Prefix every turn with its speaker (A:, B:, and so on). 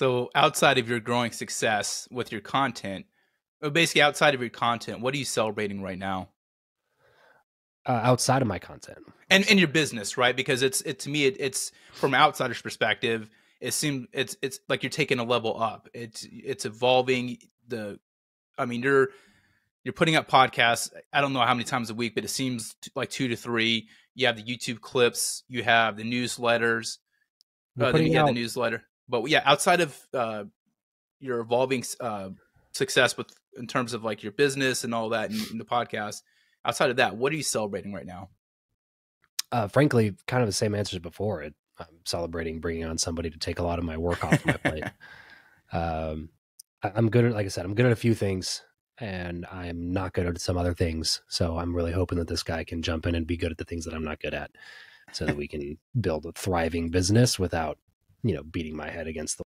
A: So outside of your growing success with your content, basically outside of your content, what are you celebrating right now?
B: Uh, outside of my content
A: and in your business, right? Because it's it to me, it, it's from an outsider's perspective. It seems it's it's like you're taking a level up. It's it's evolving. The, I mean, you're you're putting up podcasts. I don't know how many times a week, but it seems like two to three. You have the YouTube clips. You have the newsletters. Uh, then you have the newsletter. But yeah, outside of uh, your evolving uh, success with in terms of like your business and all that and, the podcast, outside of that, what are you celebrating right now?
B: Uh, frankly, kind of the same answers before. It, I'm celebrating bringing on somebody to take a lot of my work off my plate. Um, I, I'm good at, like I said, I'm good at a few things and I'm not good at some other things. So I'm really hoping that this guy can jump in and be good at the things that I'm not good at so that we can build a thriving business without, you know, beating my head against the